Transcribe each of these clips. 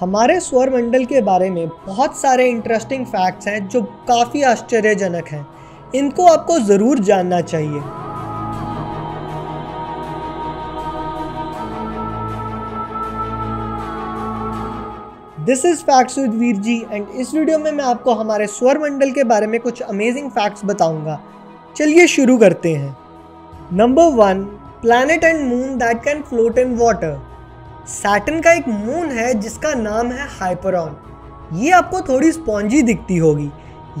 हमारे स्वर मंडल के बारे में बहुत सारे इंटरेस्टिंग फैक्ट्स हैं जो काफ़ी आश्चर्यजनक हैं। इनको आपको ज़रूर जानना चाहिए। This is facts with Veer ji and इस वीडियो में मैं आपको हमारे स्वर मंडल के बारे में कुछ अमेजिंग फैक्ट्स बताऊँगा। चलिए शुरू करते हैं। Number one planet and moon that can float in water Saturn का एक मून है, जिसका नाम है हाइपरॉन ये आपको थोड़ी स्पॉन्जी दिखती होगी।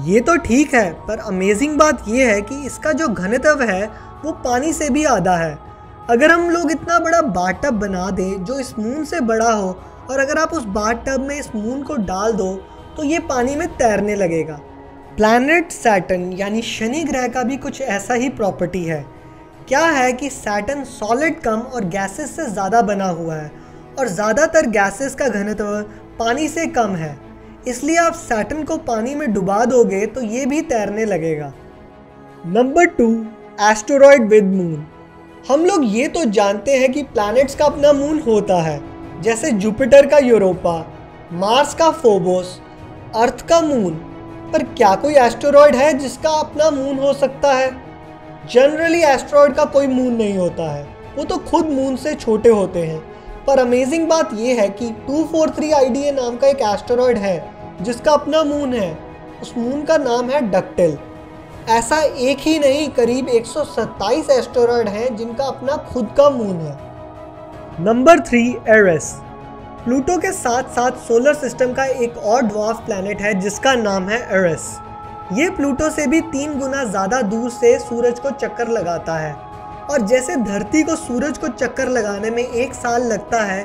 ये तो ठीक है, पर अमेजिंग बात यह है कि इसका जो घनत्व है, वो पानी से भी आधा है। अगर हम लोग इतना बड़ा बाटब बना दें, जो इस मून से बड़ा हो, और अगर आप उस बाट में इस मून को डाल दो तो ये पानी में तैरने लगेगा। प्लैनेट सैटन यानी शनि ग्रह का भी कुछ ऐसा ही प्रॉपर्टी है। क्या है कि सैटन सॉलिड कम और गैसेस से ज़्यादा बना हुआ है और ज़्यादातर गैसेस का घनत्व पानी से कम है। इसलिए आप सैटन को पानी में डुबा दोगे तो ये भी तैरने लगेगा। Number two asteroid with moon हम लोग ये तो जानते हैं कि प्लैनेट्स का अपना मून होता है, जैसे जुपिटर का यूरोपा मार्स का फोबोस अर्थ का मून पर क्या कोई एस्टोरॉयड है जिसका अपना मून हो सकता है? जनरली एस्ट्रॉयड का कोई मून नहीं होता है। वो तो खुद मून से छोटे होते हैं। पर अमेजिंग बात यह है कि 243 आईडीए नाम का एक एस्टेरॉयड है, जिसका अपना मून है। उस मून का नाम है डक्टिल ऐसा एक ही नहीं, करीब 127 एस्टेरॉयड हैं जिनका अपना खुद का मून है। नंबर थ्री एरस प्लूटो के साथ साथ सोलर सिस्टम का एक और ड्वार्फ प्लैनेट है, जिसका नाम है एरस ये प्लूटो से भी तीन गुना ज़्यादा दूर से सूरज को चक्कर लगाता है। और जैसे धरती को सूरज को चक्कर लगाने में एक साल लगता है,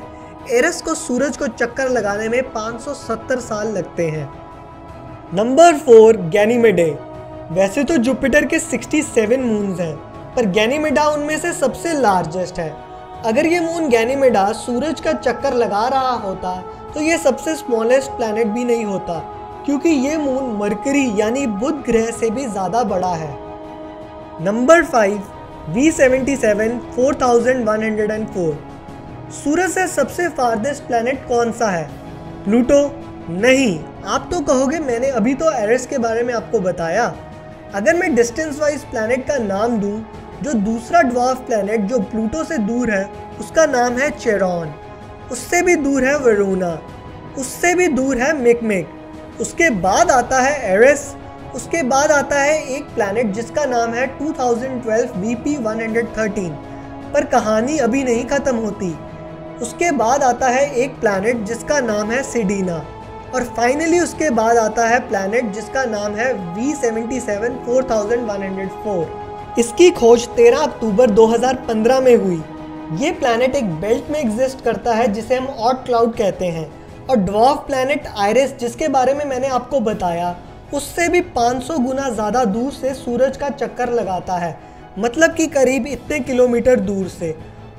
एरस को सूरज को चक्कर लगाने में 570 साल लगते हैं। Number four, Ganymede. वैसे तो जुपिटर के 67 मून्स हैं, पर गैनीमेडा उनमें से सबसे लार्जेस्ट है। अगर ये मून गैनीमेडा सूरज का चक्कर लगा रहा होता तो ये सबसे स्मॉलेस्ट प्लैनेट भी नहीं होता, क्योंकि ये मून मरकरी यानी बुध ग्रह से भी ज़्यादा बड़ा है। Number five V seventy seven four thousand one hundred and four सूरज से सबसे फारदेस्ट प्लैनेट कौन सा है? प्लूटो? नहीं। आप तो कहोगे मैंने अभी तो एरस के बारे में आपको बताया। अगर मैं डिस्टेंस वाइज प्लैनेट का नाम दूँ, जो दूसरा ड्वार्फ प्लैनेट जो प्लूटो से दूर है, उसका नाम है चेरॉन उससे भी दूर है वरुणा उससे भी दूर है मिकमिक उसके बाद आता है एरेस उसके बाद आता है एक प्लैनेट जिसका नाम है 2012 VP 113 पर कहानी अभी नहीं ख़त्म होती। उसके बाद आता है एक प्लैनेट जिसका नाम है सिडीना और फाइनली उसके बाद आता है प्लैनेट जिसका नाम है V seventy seven four thousand one hundred four इसकी खोज 13 अक्टूबर 2015 में हुई। ये प्लैनेट एक बेल्ट में एग्जिस्ट करता है, जिसे हम ऑट क्लाउड कहते हैं। और ड्वार्फ प्लैनेट आयरिस जिसके बारे में मैंने आपको बताया उससे भी 500 गुना ज़्यादा दूर से सूरज का चक्कर लगाता है मतलब कि करीब इतने किलोमीटर दूर से।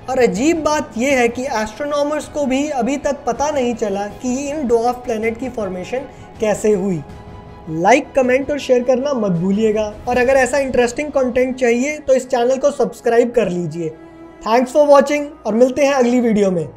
और अजीब बात यह है कि एस्ट्रोनॉमर्स को भी अभी तक पता नहीं चला कि इन ड्वार्फ प्लैनेट की फॉर्मेशन कैसे हुई। लाइक कमेंट और शेयर करना मत भूलिएगा। और अगर ऐसा इंटरेस्टिंग कंटेंट चाहिए तो इस चैनल को सब्सक्राइब कर लीजिए। थैंक्स फॉर वॉचिंग और मिलते हैं अगली वीडियो में।